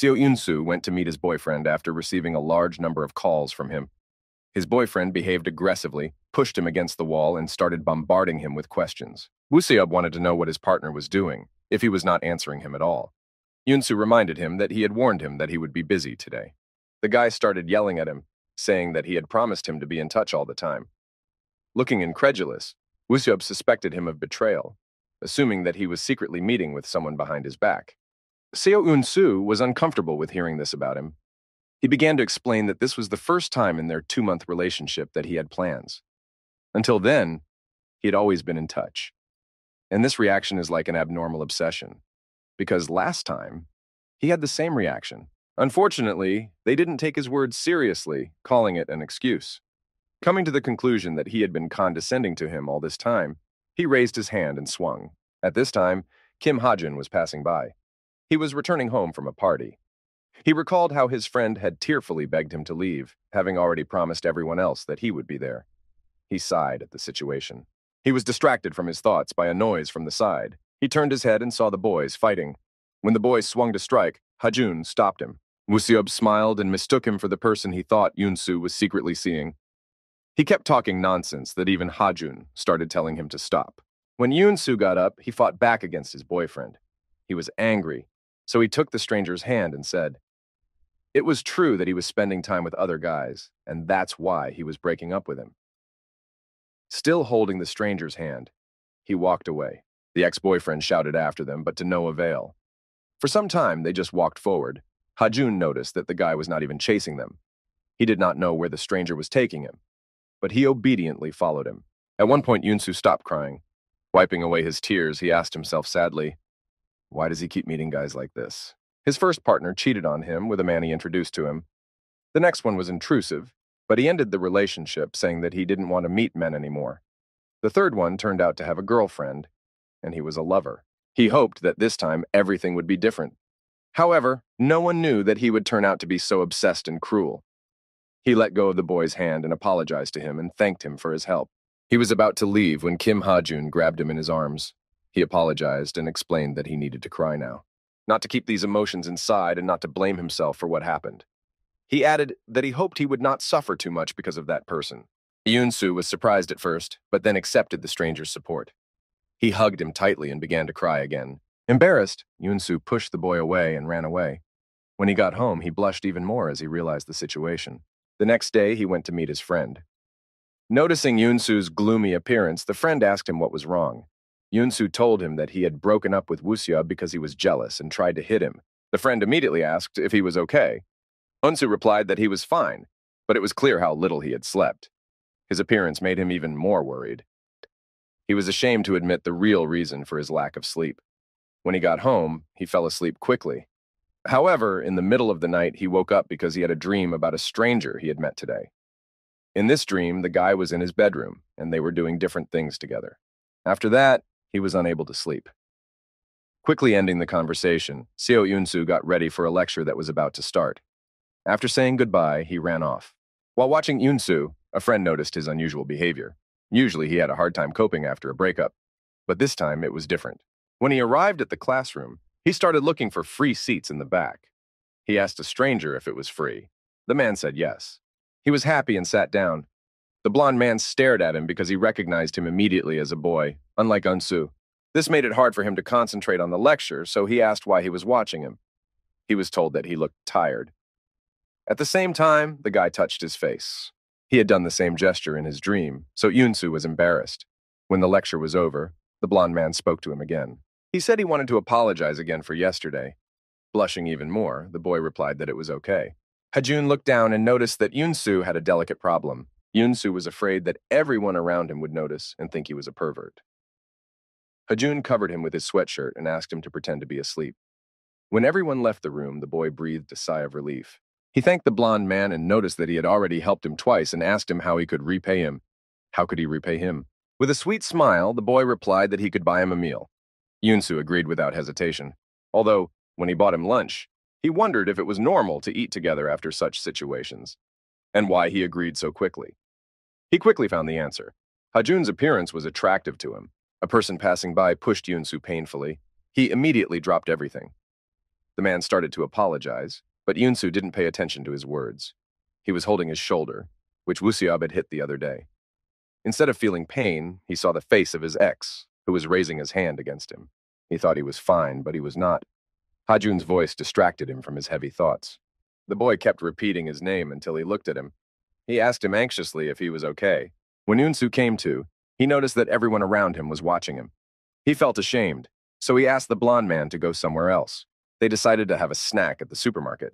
Seo Yunsu went to meet his boyfriend after receiving a large number of calls from him. His boyfriend behaved aggressively, pushed him against the wall, and started bombarding him with questions. Woo wanted to know what his partner was doing, if he was not answering him at all. Yunsu reminded him that he had warned him that he would be busy today. The guy started yelling at him, saying that he had promised him to be in touch all the time. Looking incredulous, Woo suspected him of betrayal, assuming that he was secretly meeting with someone behind his back. Seo Eun-soo was uncomfortable with hearing this about him. He began to explain that this was the first time in their two-month relationship that he had plans. Until then, he had always been in touch. And this reaction is like an abnormal obsession, because last time, he had the same reaction. Unfortunately, they didn't take his words seriously, calling it an excuse. Coming to the conclusion that he had been condescending to him all this time, he raised his hand and swung. At this time, Kim Hajun was passing by. He was returning home from a party. He recalled how his friend had tearfully begged him to leave, having already promised everyone else that he would be there. He sighed at the situation. He was distracted from his thoughts by a noise from the side. He turned his head and saw the boys fighting. When the boys swung to strike, Hajun stopped him. Musiob smiled and mistook him for the person he thought Yunsu was secretly seeing. He kept talking nonsense that even Hajun started telling him to stop. When Yunsu got up, he fought back against his boyfriend. He was angry so he took the stranger's hand and said, It was true that he was spending time with other guys, and that's why he was breaking up with him. Still holding the stranger's hand, he walked away. The ex-boyfriend shouted after them, but to no avail. For some time, they just walked forward. Hajun noticed that the guy was not even chasing them. He did not know where the stranger was taking him, but he obediently followed him. At one point, Yunsu stopped crying. Wiping away his tears, he asked himself sadly, why does he keep meeting guys like this? His first partner cheated on him with a man he introduced to him. The next one was intrusive, but he ended the relationship saying that he didn't want to meet men anymore. The third one turned out to have a girlfriend, and he was a lover. He hoped that this time everything would be different. However, no one knew that he would turn out to be so obsessed and cruel. He let go of the boy's hand and apologized to him and thanked him for his help. He was about to leave when Kim Ha-jun grabbed him in his arms. He apologized and explained that he needed to cry now, not to keep these emotions inside and not to blame himself for what happened. He added that he hoped he would not suffer too much because of that person. Yoon-soo was surprised at first, but then accepted the stranger's support. He hugged him tightly and began to cry again. Embarrassed, Yoon-soo pushed the boy away and ran away. When he got home, he blushed even more as he realized the situation. The next day, he went to meet his friend. Noticing Yoon-soo's gloomy appearance, the friend asked him what was wrong. Yunsu told him that he had broken up with Wuxia because he was jealous and tried to hit him. The friend immediately asked if he was okay. Unsu replied that he was fine, but it was clear how little he had slept. His appearance made him even more worried. He was ashamed to admit the real reason for his lack of sleep. When he got home, he fell asleep quickly. However, in the middle of the night, he woke up because he had a dream about a stranger he had met today. In this dream, the guy was in his bedroom, and they were doing different things together. After that, he was unable to sleep. Quickly ending the conversation, Seo Yunsu got ready for a lecture that was about to start. After saying goodbye, he ran off. While watching Yunsu, a friend noticed his unusual behavior. Usually he had a hard time coping after a breakup, but this time it was different. When he arrived at the classroom, he started looking for free seats in the back. He asked a stranger if it was free. The man said yes. He was happy and sat down, the blond man stared at him because he recognized him immediately as a boy, unlike Unsu. This made it hard for him to concentrate on the lecture, so he asked why he was watching him. He was told that he looked tired. At the same time, the guy touched his face. He had done the same gesture in his dream, so Yunsu was embarrassed. When the lecture was over, the blond man spoke to him again. He said he wanted to apologize again for yesterday. Blushing even more, the boy replied that it was okay. Hajun looked down and noticed that Yunsu had a delicate problem. Yunsu was afraid that everyone around him would notice and think he was a pervert. Hajun covered him with his sweatshirt and asked him to pretend to be asleep. When everyone left the room, the boy breathed a sigh of relief. He thanked the blond man and noticed that he had already helped him twice and asked him how he could repay him. How could he repay him? With a sweet smile, the boy replied that he could buy him a meal. Yunsu agreed without hesitation, although, when he bought him lunch, he wondered if it was normal to eat together after such situations, and why he agreed so quickly. He quickly found the answer. Hajun's appearance was attractive to him. A person passing by pushed Yunsu painfully. He immediately dropped everything. The man started to apologize, but Yunsu didn't pay attention to his words. He was holding his shoulder, which Wusiab had hit the other day. Instead of feeling pain, he saw the face of his ex, who was raising his hand against him. He thought he was fine, but he was not. Hajun's voice distracted him from his heavy thoughts. The boy kept repeating his name until he looked at him. He asked him anxiously if he was okay. When Yunsu came to, he noticed that everyone around him was watching him. He felt ashamed, so he asked the blond man to go somewhere else. They decided to have a snack at the supermarket.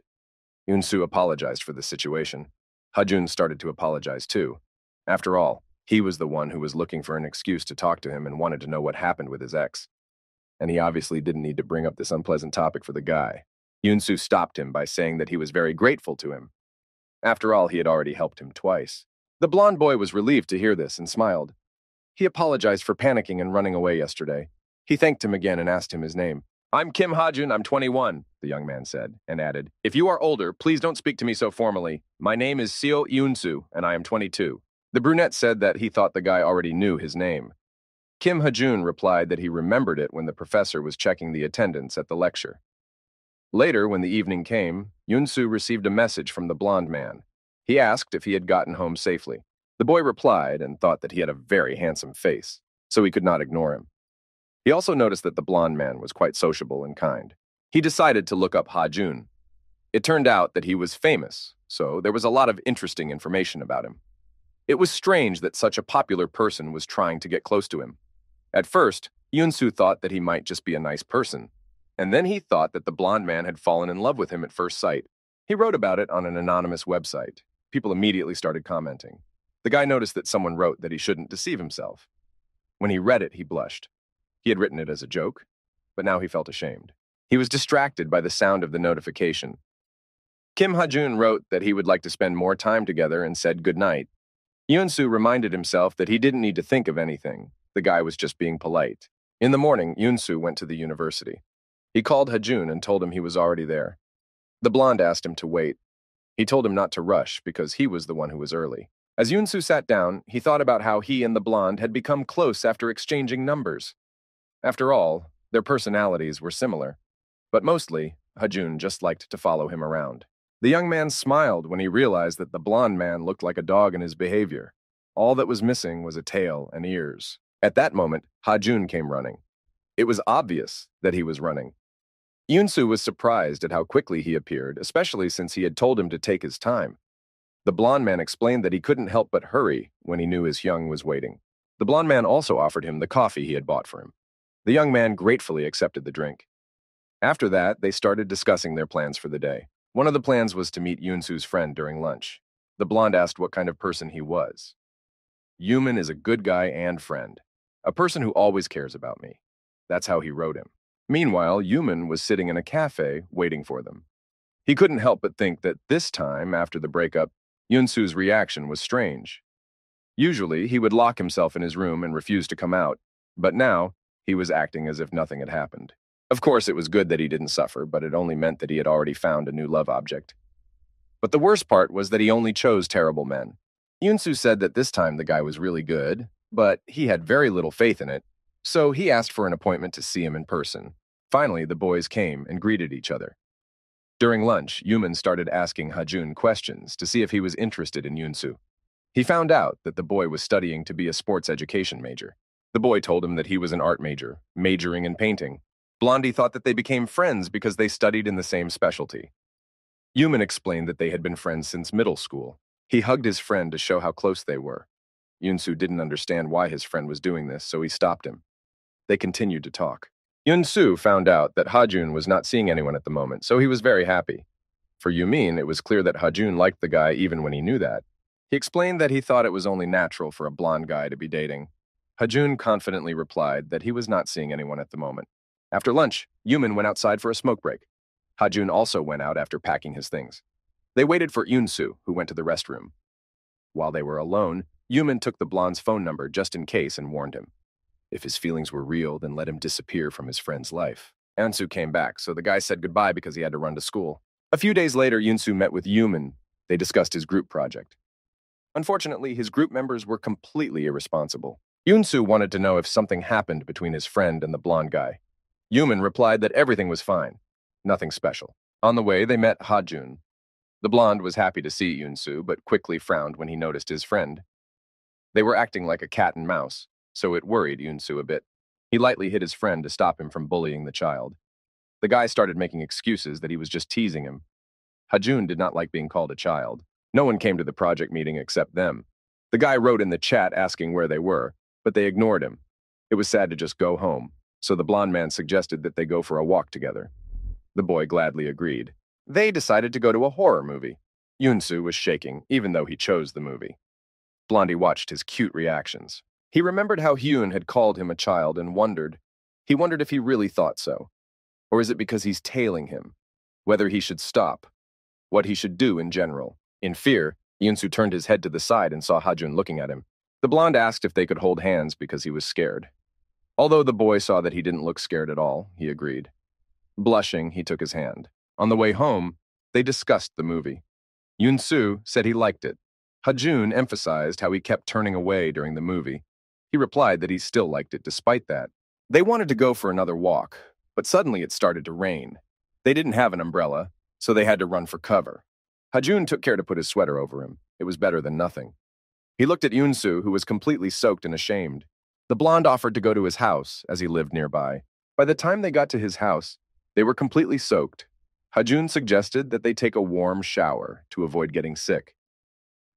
Yunsu apologized for the situation. Hajun started to apologize too. After all, he was the one who was looking for an excuse to talk to him and wanted to know what happened with his ex. And he obviously didn't need to bring up this unpleasant topic for the guy. Yunsu stopped him by saying that he was very grateful to him. After all, he had already helped him twice. The blond boy was relieved to hear this and smiled. He apologized for panicking and running away yesterday. He thanked him again and asked him his name. I'm Kim Hajun, I'm 21, the young man said, and added, If you are older, please don't speak to me so formally. My name is Seo Yunsu, and I am 22. The brunette said that he thought the guy already knew his name. Kim Hajun replied that he remembered it when the professor was checking the attendance at the lecture. Later, when the evening came, Yunsu received a message from the blond man. He asked if he had gotten home safely. The boy replied and thought that he had a very handsome face, so he could not ignore him. He also noticed that the blond man was quite sociable and kind. He decided to look up Ha Jun. It turned out that he was famous, so there was a lot of interesting information about him. It was strange that such a popular person was trying to get close to him. At first, Yunsu thought that he might just be a nice person, and then he thought that the blond man had fallen in love with him at first sight. He wrote about it on an anonymous website. People immediately started commenting. The guy noticed that someone wrote that he shouldn't deceive himself. When he read it, he blushed. He had written it as a joke, but now he felt ashamed. He was distracted by the sound of the notification. Kim Hajun wrote that he would like to spend more time together and said good night. Yunsu reminded himself that he didn't need to think of anything. The guy was just being polite. In the morning, Yunsu went to the university. He called Hajun and told him he was already there. The blonde asked him to wait. He told him not to rush because he was the one who was early. As Yunsu sat down, he thought about how he and the blonde had become close after exchanging numbers. After all, their personalities were similar. But mostly, Hajun just liked to follow him around. The young man smiled when he realized that the blond man looked like a dog in his behavior. All that was missing was a tail and ears. At that moment, Hajun came running. It was obvious that he was running. Yunsu was surprised at how quickly he appeared, especially since he had told him to take his time. The blond man explained that he couldn't help but hurry when he knew his young was waiting. The blond man also offered him the coffee he had bought for him. The young man gratefully accepted the drink. After that, they started discussing their plans for the day. One of the plans was to meet Yunsu's friend during lunch. The blonde asked what kind of person he was. Yuman is a good guy and friend, a person who always cares about me. That's how he wrote him. Meanwhile, Yuman was sitting in a cafe waiting for them. He couldn't help but think that this time, after the breakup, Yunsu's reaction was strange. Usually, he would lock himself in his room and refuse to come out, but now, he was acting as if nothing had happened. Of course, it was good that he didn't suffer, but it only meant that he had already found a new love object. But the worst part was that he only chose terrible men. Yunsu said that this time the guy was really good, but he had very little faith in it, so he asked for an appointment to see him in person. Finally, the boys came and greeted each other. During lunch, Yuman started asking Hajun questions to see if he was interested in Yunsu. He found out that the boy was studying to be a sports education major. The boy told him that he was an art major, majoring in painting. Blondie thought that they became friends because they studied in the same specialty. Yuman explained that they had been friends since middle school. He hugged his friend to show how close they were. Yunsu didn't understand why his friend was doing this, so he stopped him. They continued to talk. Yun Su found out that Hajun was not seeing anyone at the moment, so he was very happy. For Yumin, it was clear that Hajun liked the guy even when he knew that. He explained that he thought it was only natural for a blonde guy to be dating. Hajun confidently replied that he was not seeing anyone at the moment. After lunch, Yumin went outside for a smoke break. Hajun also went out after packing his things. They waited for Yunsu, who went to the restroom. While they were alone, Yumin took the blonde's phone number just in case and warned him. If his feelings were real, then let him disappear from his friend's life. Ansu came back, so the guy said goodbye because he had to run to school. A few days later, Yunsu met with Yuman. They discussed his group project. Unfortunately, his group members were completely irresponsible. Yunsu wanted to know if something happened between his friend and the blonde guy. Yuman replied that everything was fine. Nothing special. On the way, they met Ha-jun. The blonde was happy to see Yunsu, but quickly frowned when he noticed his friend. They were acting like a cat and mouse, so it worried Yunsu a bit. He lightly hit his friend to stop him from bullying the child. The guy started making excuses that he was just teasing him. Ha-jun did not like being called a child. No one came to the project meeting except them. The guy wrote in the chat asking where they were, but they ignored him. It was sad to just go home, so the blond man suggested that they go for a walk together. The boy gladly agreed. They decided to go to a horror movie. Yunsu was shaking, even though he chose the movie. Blondie watched his cute reactions. He remembered how Hyun had called him a child and wondered. He wondered if he really thought so. Or is it because he's tailing him? Whether he should stop. What he should do in general. In fear, Yunsu turned his head to the side and saw Ha-jun looking at him. The blonde asked if they could hold hands because he was scared. Although the boy saw that he didn't look scared at all, he agreed. Blushing, he took his hand. On the way home, they discussed the movie. Yunsu said he liked it. Ha-jun emphasized how he kept turning away during the movie. He replied that he still liked it despite that. They wanted to go for another walk, but suddenly it started to rain. They didn't have an umbrella, so they had to run for cover. Ha-jun took care to put his sweater over him. It was better than nothing. He looked at Yunsu, who was completely soaked and ashamed. The blonde offered to go to his house, as he lived nearby. By the time they got to his house, they were completely soaked. Ha-jun suggested that they take a warm shower to avoid getting sick.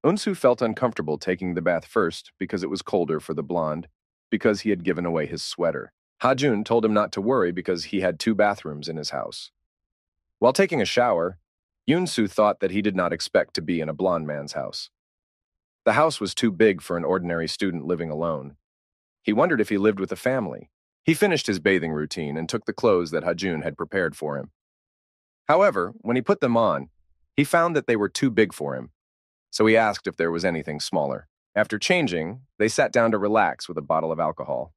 Unsu felt uncomfortable taking the bath first because it was colder for the blonde, because he had given away his sweater. Ha-jun told him not to worry because he had two bathrooms in his house. While taking a shower, Yunsu thought that he did not expect to be in a blonde man's house. The house was too big for an ordinary student living alone. He wondered if he lived with a family. He finished his bathing routine and took the clothes that Ha-jun had prepared for him. However, when he put them on, he found that they were too big for him, so he asked if there was anything smaller. After changing, they sat down to relax with a bottle of alcohol.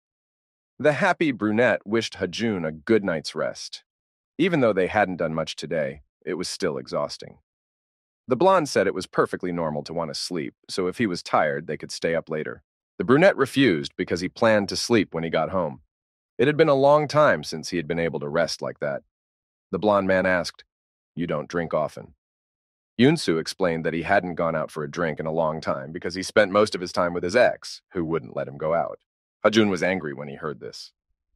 The happy brunette wished Ha-jun a good night's rest. Even though they hadn't done much today, it was still exhausting. The blonde said it was perfectly normal to want to sleep, so if he was tired, they could stay up later. The brunette refused because he planned to sleep when he got home. It had been a long time since he had been able to rest like that. The blond man asked, You don't drink often. Yunsu explained that he hadn't gone out for a drink in a long time because he spent most of his time with his ex, who wouldn't let him go out. Ha-jun was angry when he heard this.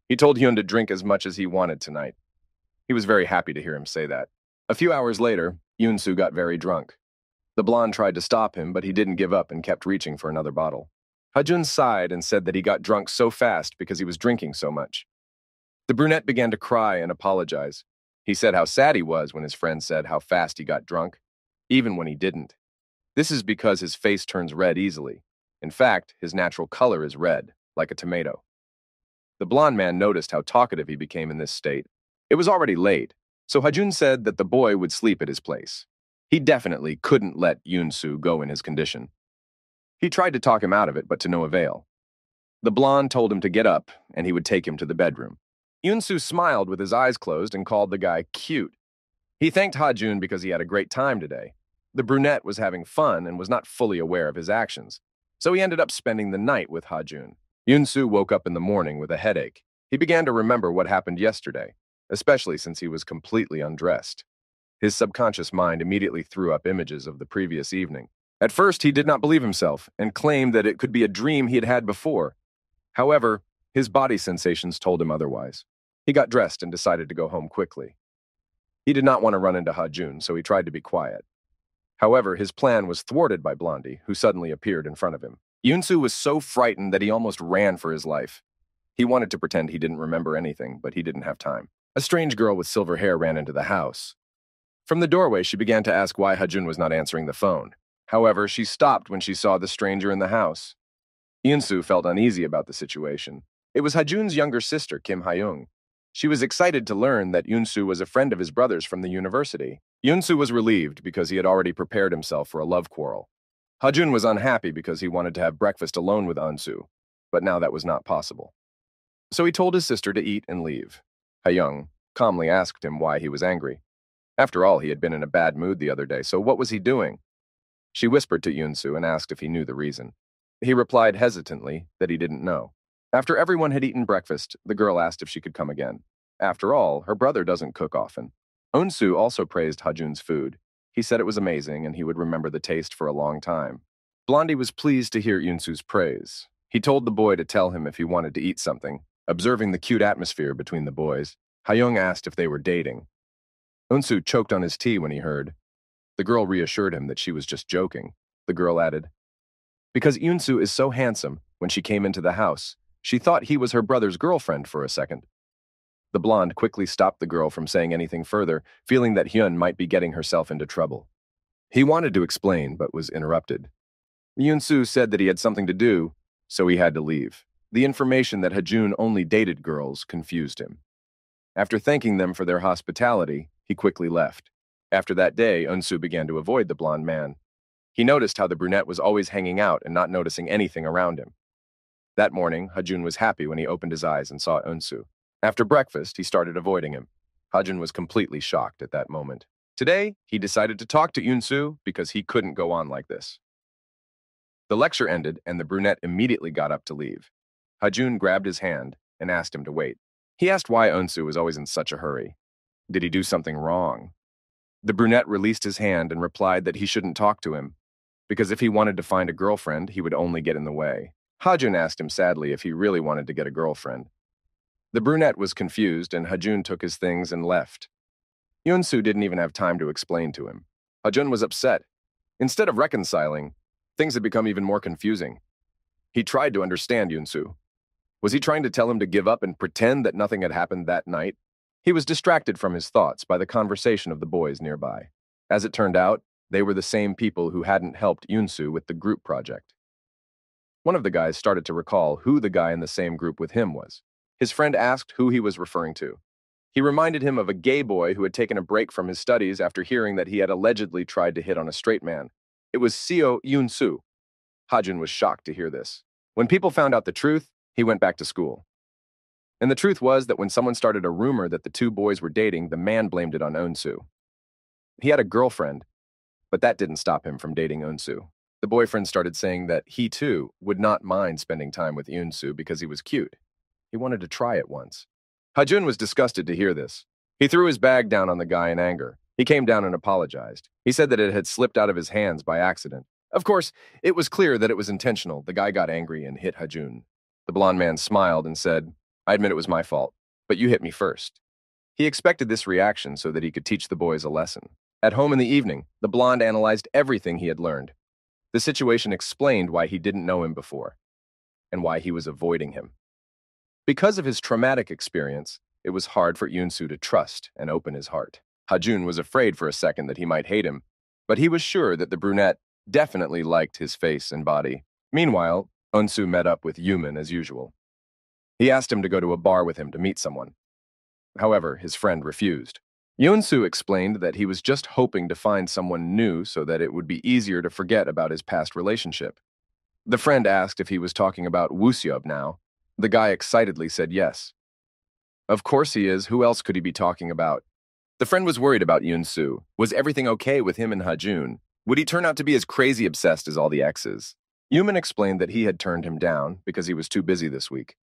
He told Hyun to drink as much as he wanted tonight. He was very happy to hear him say that. A few hours later, Yunsu got very drunk. The blonde tried to stop him, but he didn't give up and kept reaching for another bottle. Ha-jun sighed and said that he got drunk so fast because he was drinking so much. The brunette began to cry and apologize. He said how sad he was when his friend said how fast he got drunk, even when he didn't. This is because his face turns red easily. In fact, his natural color is red, like a tomato. The blond man noticed how talkative he became in this state. It was already late, so Ha-jun said that the boy would sleep at his place. He definitely couldn't let Yunsu go in his condition. He tried to talk him out of it, but to no avail. The blonde told him to get up, and he would take him to the bedroom. Yunsu smiled with his eyes closed and called the guy cute. He thanked Ha-jun because he had a great time today. The brunette was having fun and was not fully aware of his actions, so he ended up spending the night with Ha-jun. Yunsu woke up in the morning with a headache. He began to remember what happened yesterday, especially since he was completely undressed. His subconscious mind immediately threw up images of the previous evening. At first, he did not believe himself and claimed that it could be a dream he had had before. However, his body sensations told him otherwise. He got dressed and decided to go home quickly. He did not want to run into Ha-jun, so he tried to be quiet. However, his plan was thwarted by Blondie, who suddenly appeared in front of him. Yunsu was so frightened that he almost ran for his life. He wanted to pretend he didn't remember anything, but he didn't have time. A strange girl with silver hair ran into the house. From the doorway, she began to ask why Ha-jun was not answering the phone. However, she stopped when she saw the stranger in the house. Yunsu felt uneasy about the situation. It was Ha-jun's younger sister, Kim Hyung. She was excited to learn that Yunsu was a friend of his brother's from the university. Yunsu was relieved because he had already prepared himself for a love quarrel. Ha-jun was unhappy because he wanted to have breakfast alone with Unsu, but now that was not possible. So he told his sister to eat and leave. Hyung calmly asked him why he was angry. After all, he had been in a bad mood the other day, so what was he doing? She whispered to Yunsu and asked if he knew the reason. He replied hesitantly that he didn't know. After everyone had eaten breakfast, the girl asked if she could come again. After all, her brother doesn't cook often. Onsu also praised Hajun's food. He said it was amazing and he would remember the taste for a long time. Blondie was pleased to hear Yunsu's praise. He told the boy to tell him if he wanted to eat something. Observing the cute atmosphere between the boys, Hyung asked if they were dating. Unsu choked on his tea when he heard. The girl reassured him that she was just joking. The girl added, Because Yunsu is so handsome, when she came into the house, she thought he was her brother's girlfriend for a second. The blonde quickly stopped the girl from saying anything further, feeling that Hyun might be getting herself into trouble. He wanted to explain, but was interrupted. Yunsu said that he had something to do, so he had to leave. The information that Hajun only dated girls confused him. After thanking them for their hospitality, he quickly left. After that day, Unsu began to avoid the blond man. He noticed how the brunette was always hanging out and not noticing anything around him. That morning, Hajun was happy when he opened his eyes and saw Unsu. After breakfast, he started avoiding him. Hajun was completely shocked at that moment. Today, he decided to talk to Yunsu because he couldn't go on like this. The lecture ended, and the brunette immediately got up to leave. Hajun grabbed his hand and asked him to wait. He asked why Unsu was always in such a hurry. Did he do something wrong? The brunette released his hand and replied that he shouldn't talk to him, because if he wanted to find a girlfriend, he would only get in the way. Hajun asked him sadly if he really wanted to get a girlfriend. The brunette was confused, and Hajun took his things and left. Yunsu didn't even have time to explain to him. Hajun was upset. Instead of reconciling, things had become even more confusing. He tried to understand Yunsu, was he trying to tell him to give up and pretend that nothing had happened that night? He was distracted from his thoughts by the conversation of the boys nearby. As it turned out, they were the same people who hadn't helped Yunsu with the group project. One of the guys started to recall who the guy in the same group with him was. His friend asked who he was referring to. He reminded him of a gay boy who had taken a break from his studies after hearing that he had allegedly tried to hit on a straight man. It was Seo Yunsu. Hajun was shocked to hear this. When people found out the truth, he went back to school. And the truth was that when someone started a rumor that the two boys were dating, the man blamed it on Onsu. He had a girlfriend, but that didn't stop him from dating Onsu. The boyfriend started saying that he too would not mind spending time with Yunsu because he was cute. He wanted to try it once. Hajun was disgusted to hear this. He threw his bag down on the guy in anger. He came down and apologized. He said that it had slipped out of his hands by accident. Of course, it was clear that it was intentional. The guy got angry and hit Hajun. The blond man smiled and said, I admit it was my fault, but you hit me first. He expected this reaction so that he could teach the boys a lesson. At home in the evening, the blonde analyzed everything he had learned. The situation explained why he didn't know him before, and why he was avoiding him. Because of his traumatic experience, it was hard for Yunsu to trust and open his heart. Hajun was afraid for a second that he might hate him, but he was sure that the brunette definitely liked his face and body. Meanwhile, Unsu met up with Yuman as usual. He asked him to go to a bar with him to meet someone. However, his friend refused. Yunsu explained that he was just hoping to find someone new so that it would be easier to forget about his past relationship. The friend asked if he was talking about Wusyob now. The guy excitedly said yes. Of course he is. Who else could he be talking about? The friend was worried about Yunsu. Was everything okay with him and Hajun? Would he turn out to be as crazy obsessed as all the exes? Yuman explained that he had turned him down because he was too busy this week.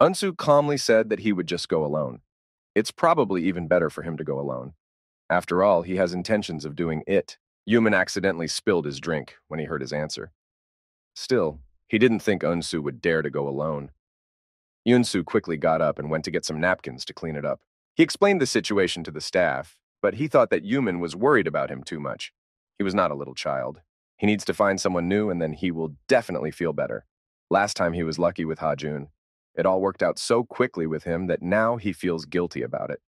Unsu calmly said that he would just go alone. It's probably even better for him to go alone. After all, he has intentions of doing it. Yuman accidentally spilled his drink when he heard his answer. Still, he didn't think Unsu would dare to go alone. Yunsu quickly got up and went to get some napkins to clean it up. He explained the situation to the staff, but he thought that Yuman was worried about him too much. He was not a little child. He needs to find someone new, and then he will definitely feel better. Last time he was lucky with Hajun. It all worked out so quickly with him that now he feels guilty about it.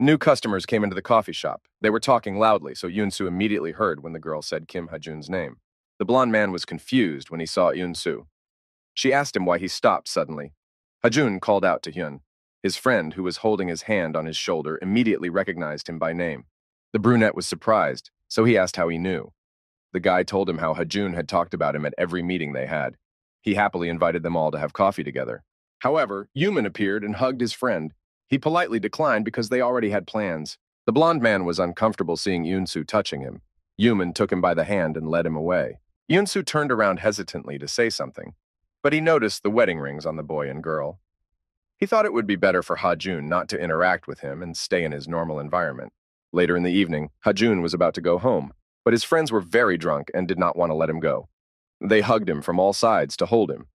New customers came into the coffee shop. They were talking loudly, so Yunsu immediately heard when the girl said Kim Hajun's name. The blond man was confused when he saw Yunsu. She asked him why he stopped suddenly. Hajun called out to Hyun. His friend, who was holding his hand on his shoulder, immediately recognized him by name. The brunette was surprised, so he asked how he knew. The guy told him how Hajun had talked about him at every meeting they had. He happily invited them all to have coffee together. However, Yuman appeared and hugged his friend. He politely declined because they already had plans. The blond man was uncomfortable seeing Yunsu touching him. Yuman took him by the hand and led him away. Yunsu turned around hesitantly to say something, but he noticed the wedding rings on the boy and girl. He thought it would be better for Hajun not to interact with him and stay in his normal environment. Later in the evening, Hajun was about to go home, but his friends were very drunk and did not want to let him go. They hugged him from all sides to hold him.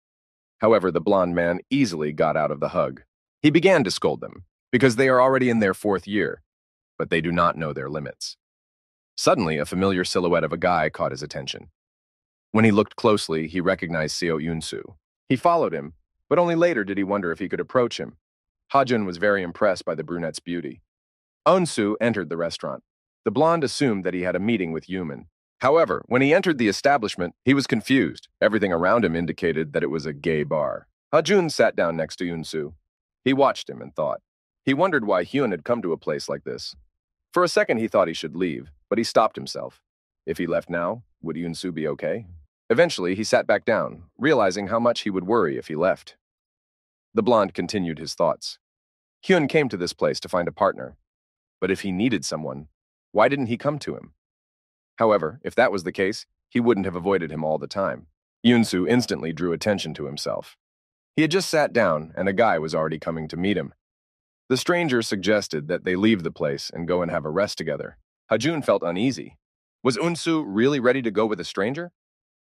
However, the blond man easily got out of the hug. He began to scold them, because they are already in their fourth year, but they do not know their limits. Suddenly, a familiar silhouette of a guy caught his attention. When he looked closely, he recognized Seo Yunsu. He followed him, but only later did he wonder if he could approach him. Hajun was very impressed by the brunette's beauty. Onsu entered the restaurant. The blonde assumed that he had a meeting with Yuman. However, when he entered the establishment, he was confused. Everything around him indicated that it was a gay bar. Hajun sat down next to Yunsu. He watched him and thought. He wondered why Hyun had come to a place like this. For a second, he thought he should leave, but he stopped himself. If he left now, would Yunsu be okay? Eventually, he sat back down, realizing how much he would worry if he left. The blonde continued his thoughts. Hyun came to this place to find a partner. But if he needed someone, why didn't he come to him? However, if that was the case, he wouldn't have avoided him all the time. Yunsu instantly drew attention to himself. He had just sat down, and a guy was already coming to meet him. The stranger suggested that they leave the place and go and have a rest together. Hajun felt uneasy. Was Unsu really ready to go with a stranger?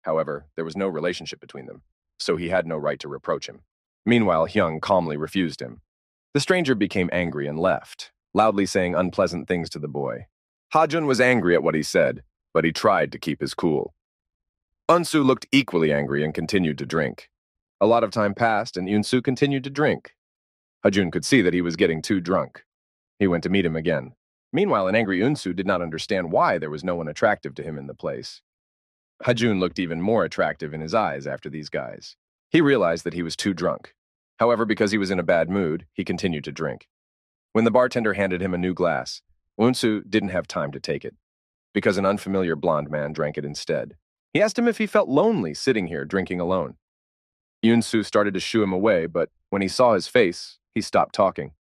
However, there was no relationship between them, so he had no right to reproach him. Meanwhile, Hyung calmly refused him. The stranger became angry and left, loudly saying unpleasant things to the boy. Hajun was angry at what he said, but he tried to keep his cool. Unsu looked equally angry and continued to drink. A lot of time passed, and Unsu continued to drink. Hajun could see that he was getting too drunk. He went to meet him again. Meanwhile, an angry Unsu did not understand why there was no one attractive to him in the place. Hajun looked even more attractive in his eyes after these guys. He realized that he was too drunk. However, because he was in a bad mood, he continued to drink. When the bartender handed him a new glass, Unsu didn't have time to take it, because an unfamiliar blond man drank it instead. He asked him if he felt lonely sitting here drinking alone. Yunsu started to shoo him away, but when he saw his face, he stopped talking.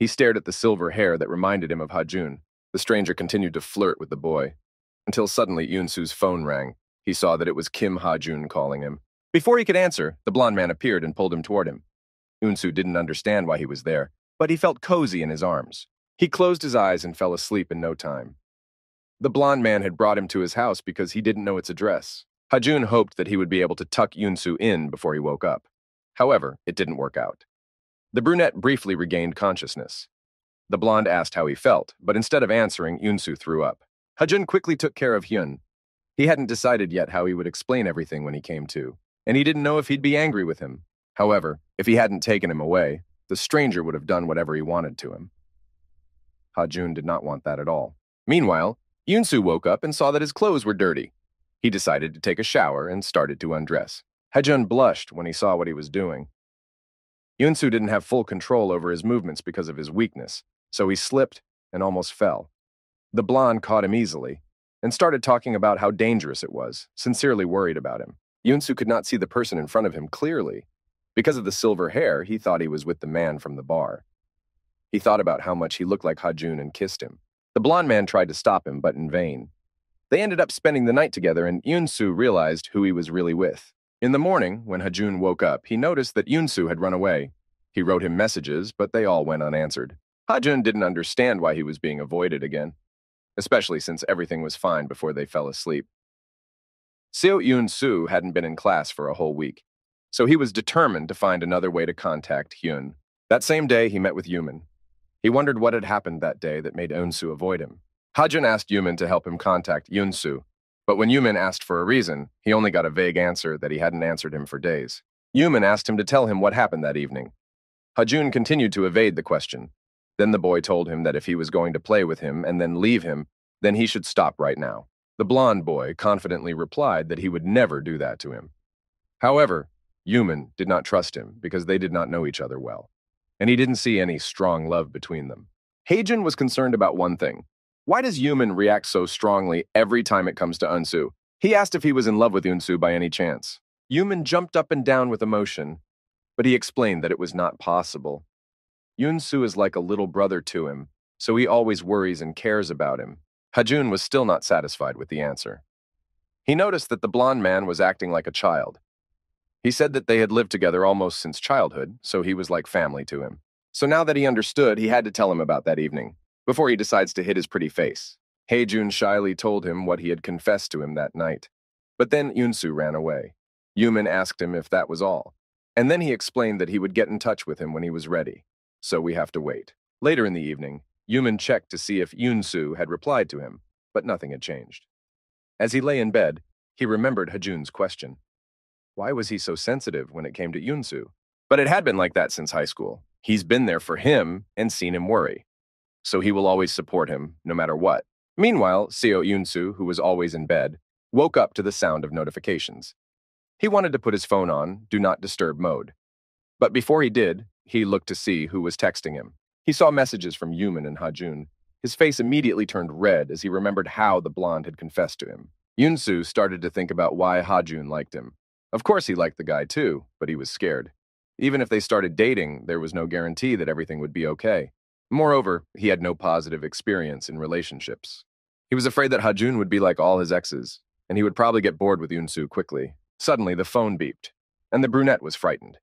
He stared at the silver hair that reminded him of Hajun. The stranger continued to flirt with the boy, until suddenly Yunsu's phone rang. He saw that it was Kim Hajun calling him. Before he could answer, the blond man appeared and pulled him toward him. Yunsu didn't understand why he was there, but he felt cozy in his arms. He closed his eyes and fell asleep in no time. The blond man had brought him to his house because he didn't know its address. Hajun hoped that he would be able to tuck Yunsu in before he woke up. However, it didn't work out. The brunette briefly regained consciousness. The blonde asked how he felt, but instead of answering, Yunsu threw up. Hajun quickly took care of Hyun. He hadn't decided yet how he would explain everything when he came to, and he didn't know if he'd be angry with him. However, if he hadn't taken him away, the stranger would have done whatever he wanted to him. Hajun did not want that at all. Meanwhile, Yunsu woke up and saw that his clothes were dirty. He decided to take a shower and started to undress. Hajun blushed when he saw what he was doing. Yunsu didn't have full control over his movements because of his weakness, so he slipped and almost fell. The blonde caught him easily and started talking about how dangerous it was, sincerely worried about him. Yunsu could not see the person in front of him clearly. Because of the silver hair, he thought he was with the man from the bar. He thought about how much he looked like Hajun and kissed him. The blond man tried to stop him, but in vain. They ended up spending the night together, and Yunsu realized who he was really with. In the morning, when Hajun woke up, he noticed that Yunsu had run away. He wrote him messages, but they all went unanswered. Hajun didn't understand why he was being avoided again especially since everything was fine before they fell asleep. Seo Soo hadn't been in class for a whole week, so he was determined to find another way to contact Hyun. That same day, he met with Yuman. He wondered what had happened that day that made Eunsu avoid him. Hajun asked Yuman to help him contact Yunsu, but when Yuman asked for a reason, he only got a vague answer that he hadn't answered him for days. Yuman asked him to tell him what happened that evening. Hajun continued to evade the question, then the boy told him that if he was going to play with him and then leave him, then he should stop right now. The blond boy confidently replied that he would never do that to him. However, Yuman did not trust him because they did not know each other well, and he didn't see any strong love between them. Heijin was concerned about one thing. Why does Yuman react so strongly every time it comes to Unsu? He asked if he was in love with Unsu by any chance. Yuman jumped up and down with emotion, but he explained that it was not possible Yunsu is like a little brother to him, so he always worries and cares about him. Hajun was still not satisfied with the answer. He noticed that the blond man was acting like a child. He said that they had lived together almost since childhood, so he was like family to him. So now that he understood, he had to tell him about that evening. before he decides to hit his pretty face. Haejun shyly told him what he had confessed to him that night. But then Yunsu ran away. Yumin asked him if that was all. And then he explained that he would get in touch with him when he was ready. So we have to wait. Later in the evening, Yumin checked to see if Yunsu had replied to him, but nothing had changed. As he lay in bed, he remembered Hajun's question. Why was he so sensitive when it came to Yunsu? But it had been like that since high school. He's been there for him and seen him worry. So he will always support him, no matter what. Meanwhile, Seo Yunsu, who was always in bed, woke up to the sound of notifications. He wanted to put his phone on Do Not Disturb mode. But before he did, he looked to see who was texting him. He saw messages from Yumin and Hajun. His face immediately turned red as he remembered how the blonde had confessed to him. Yunsu started to think about why Hajun liked him. Of course he liked the guy too, but he was scared. Even if they started dating, there was no guarantee that everything would be okay. Moreover, he had no positive experience in relationships. He was afraid that Hajun would be like all his exes, and he would probably get bored with Yunsu quickly. Suddenly, the phone beeped, and the brunette was frightened.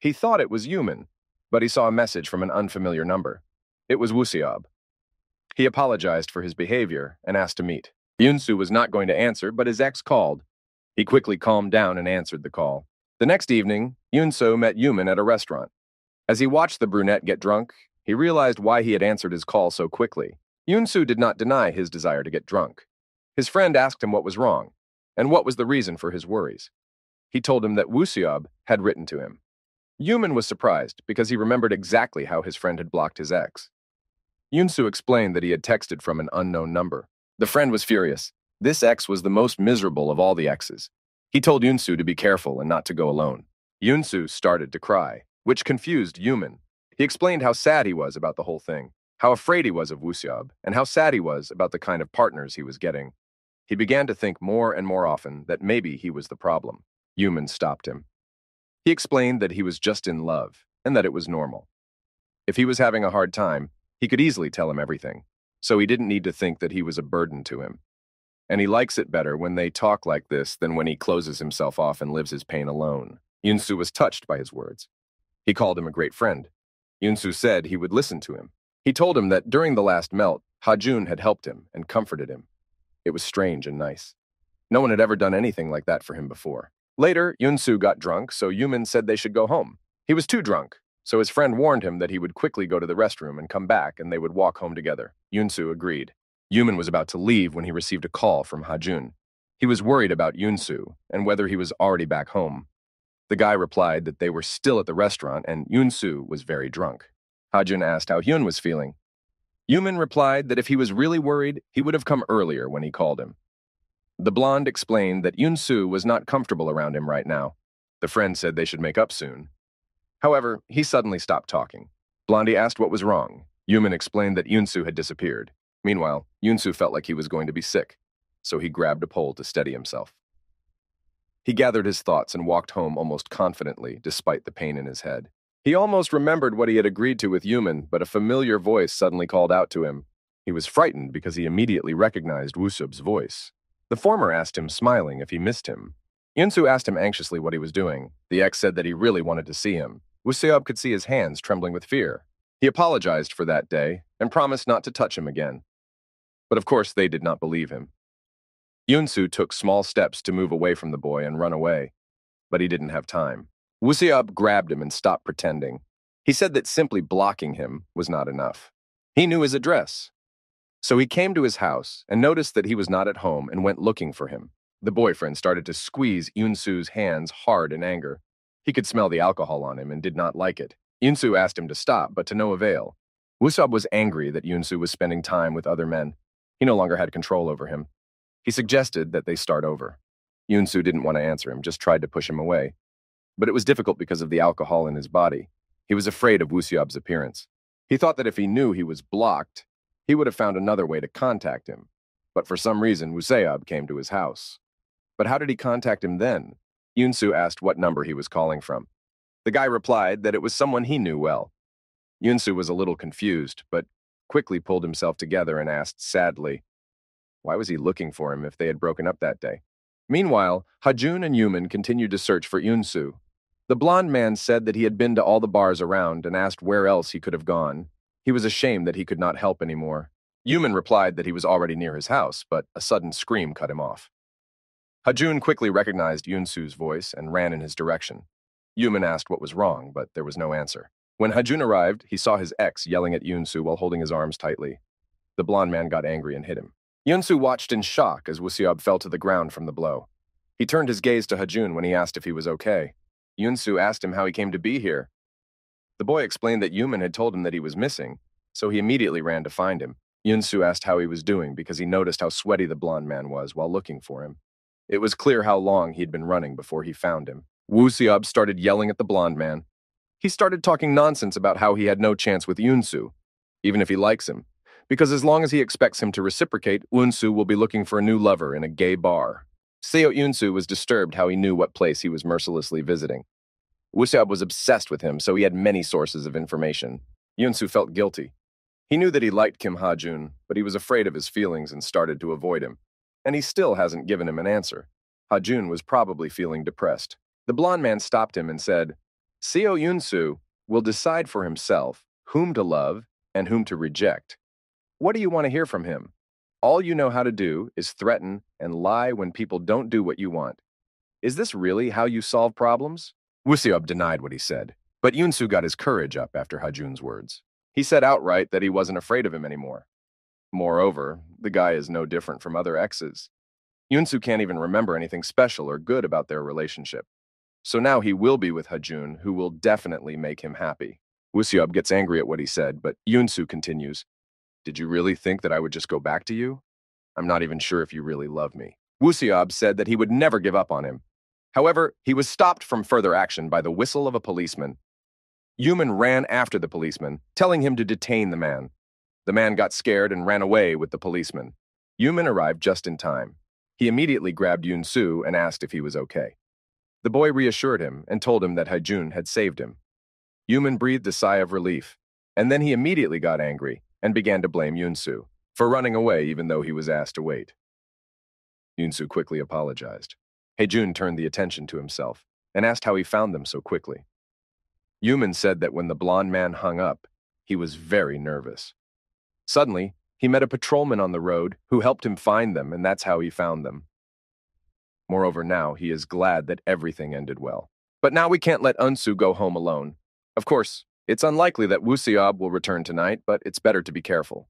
He thought it was Yumin, but he saw a message from an unfamiliar number. It was Wusiob. He apologized for his behavior and asked to meet. Yunsu was not going to answer, but his ex called. He quickly calmed down and answered the call. The next evening, Yunsu met Yumin at a restaurant. As he watched the brunette get drunk, he realized why he had answered his call so quickly. Yunsu did not deny his desire to get drunk. His friend asked him what was wrong, and what was the reason for his worries. He told him that Wusiob had written to him. Yumin was surprised because he remembered exactly how his friend had blocked his ex. Yunsu explained that he had texted from an unknown number. The friend was furious. This ex was the most miserable of all the exes. He told Yunsu to be careful and not to go alone. Yunsu started to cry, which confused Yumin. He explained how sad he was about the whole thing, how afraid he was of Wusiob, and how sad he was about the kind of partners he was getting. He began to think more and more often that maybe he was the problem. Yumin stopped him. He explained that he was just in love and that it was normal. If he was having a hard time, he could easily tell him everything, so he didn't need to think that he was a burden to him. And he likes it better when they talk like this than when he closes himself off and lives his pain alone. Yunsu was touched by his words. He called him a great friend. Yunsu said he would listen to him. He told him that during the last melt, Hajun had helped him and comforted him. It was strange and nice. No one had ever done anything like that for him before. Later, Yunsu got drunk, so Yumin said they should go home. He was too drunk, so his friend warned him that he would quickly go to the restroom and come back and they would walk home together. Yunsu agreed. Yumin was about to leave when he received a call from Hajun. He was worried about Yunsu and whether he was already back home. The guy replied that they were still at the restaurant and Yunsu was very drunk. Hajun asked how Hyun was feeling. Yumin replied that if he was really worried, he would have come earlier when he called him. The blonde explained that Yun-Su was not comfortable around him right now. The friend said they should make up soon. However, he suddenly stopped talking. Blondie asked what was wrong. Yumin explained that Yun-Su had disappeared. Meanwhile, Yun-Su felt like he was going to be sick, so he grabbed a pole to steady himself. He gathered his thoughts and walked home almost confidently, despite the pain in his head. He almost remembered what he had agreed to with Yumin, but a familiar voice suddenly called out to him. He was frightened because he immediately recognized Wusub's voice. The former asked him, smiling, if he missed him. Yunsu asked him anxiously what he was doing. The ex said that he really wanted to see him. Wuseob could see his hands trembling with fear. He apologized for that day and promised not to touch him again. But of course, they did not believe him. Yunsu took small steps to move away from the boy and run away, but he didn't have time. Wuseob grabbed him and stopped pretending. He said that simply blocking him was not enough. He knew his address, so he came to his house and noticed that he was not at home and went looking for him. The boyfriend started to squeeze Yunsu's hands hard in anger. He could smell the alcohol on him and did not like it. Yunsu asked him to stop, but to no avail. Wusab was angry that Yunsu was spending time with other men. He no longer had control over him. He suggested that they start over. Yunsu didn't want to answer him, just tried to push him away. But it was difficult because of the alcohol in his body. He was afraid of Wusiab's appearance. He thought that if he knew he was blocked, he would have found another way to contact him. But for some reason, Wuseab came to his house. But how did he contact him then? Yunsu asked what number he was calling from. The guy replied that it was someone he knew well. Yunsu was a little confused, but quickly pulled himself together and asked sadly, why was he looking for him if they had broken up that day? Meanwhile, Hajun and Yuman continued to search for Yunsu. The blond man said that he had been to all the bars around and asked where else he could have gone, He was ashamed that he could not help anymore. Yuman replied that he was already near his house, but a sudden scream cut him off. Hajun quickly recognized Yunsu's voice and ran in his direction. Yuman asked what was wrong, but there was no answer. When Hajun arrived, he saw his ex yelling at Yunsu while holding his arms tightly. The blond man got angry and hit him. Yunsu watched in shock as Wusiab fell to the ground from the blow. He turned his gaze to Hajun when he asked if he was okay. Yunsu asked him how he came to be here. The boy explained that Yuman had told him that he was missing, so he immediately ran to find him. Yunsu asked how he was doing because he noticed how sweaty the blond man was while looking for him. It was clear how long he'd been running before he found him. Wu Xiab started yelling at the blond man. He started talking nonsense about how he had no chance with Yunsu, even if he likes him, because as long as he expects him to reciprocate, Yunsu will be looking for a new lover in a gay bar. Seo Yunsu was disturbed how he knew what place he was mercilessly visiting. Wu Xiab was obsessed with him, so he had many sources of information. Yunsu felt guilty. He knew that he liked Kim Ha-jun, but he was afraid of his feelings and started to avoid him. And he still hasn't given him an answer. Ha-jun was probably feeling depressed. The blond man stopped him and said, Seo Yunsu will decide for himself whom to love and whom to reject. What do you want to hear from him? All you know how to do is threaten and lie when people don't do what you want. Is this really how you solve problems? Wusiab denied what he said, but Yunsu got his courage up after Hajun's words. He said outright that he wasn't afraid of him anymore. Moreover, the guy is no different from other exes. Yunsu can't even remember anything special or good about their relationship. So now he will be with Hajun, who will definitely make him happy. Wusiab gets angry at what he said, but Yunsu continues, Did you really think that I would just go back to you? I'm not even sure if you really love me. Wusiab said that he would never give up on him. However, he was stopped from further action by the whistle of a policeman. Yumin ran after the policeman, telling him to detain the man. The man got scared and ran away with the policeman. Yumin arrived just in time. He immediately grabbed Yunsu and asked if he was okay. The boy reassured him and told him that Hajun had saved him. Yuman breathed a sigh of relief, and then he immediately got angry and began to blame Yunsu for running away even though he was asked to wait. Yunsu quickly apologized. Hajun turned the attention to himself and asked how he found them so quickly. Yuman said that when the blond man hung up, he was very nervous. Suddenly, he met a patrolman on the road who helped him find them, and that's how he found them. Moreover, now he is glad that everything ended well. But now we can't let Yunsu go home alone. Of course, it's unlikely that Wusiab will return tonight, but it's better to be careful.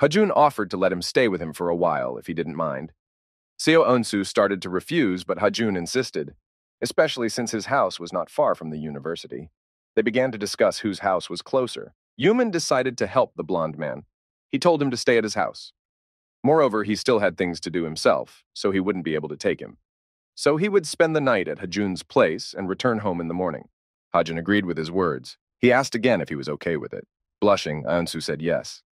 Hajun offered to let him stay with him for a while if he didn't mind. Seo Yunsu started to refuse, but Hajun insisted, especially since his house was not far from the university. They began to discuss whose house was closer. Yuman decided to help the blond man. He told him to stay at his house. Moreover, he still had things to do himself, so he wouldn't be able to take him. So he would spend the night at Hajun's place and return home in the morning. Hajun agreed with his words. He asked again if he was okay with it. Blushing, Yunsu said yes.